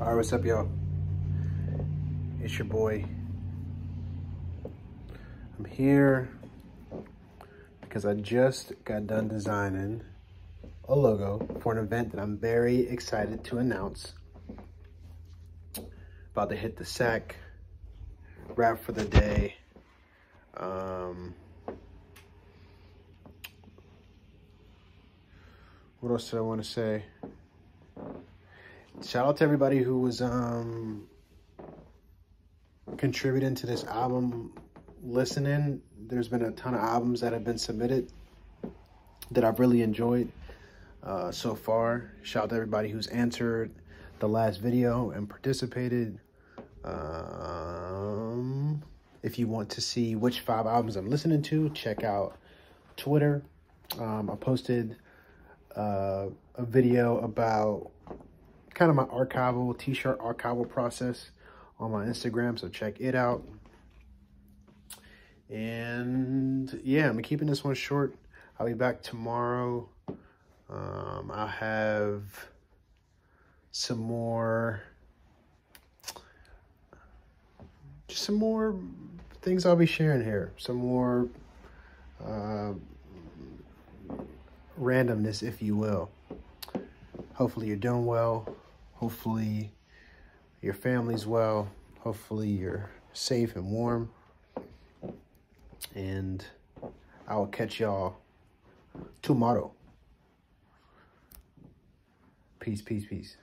All right, what's up, y'all? It's your boy. I'm here because I just got done designing a logo for an event that I'm very excited to announce. About to hit the sack, wrap for the day. Um, what else did I want to say? Shout out to everybody who was um contributing to this album. Listening there's been a ton of albums that have been submitted that i've really enjoyed uh, so far. Shout out to everybody who's answered the last video and participated. Um if you want to see which five albums i'm listening to check out twitter. Um, i posted uh, a video about kind of my archival t-shirt archival process on my Instagram, so check it out. And yeah, I'm keeping this one short. I'll be back tomorrow. Um, I'll have some more, just some more things I'll be sharing here. Some more uh, randomness, if you will. Hopefully you're doing well. Hopefully your family's well. Hopefully you're safe and warm. And I will catch y'all tomorrow. Peace, peace, peace.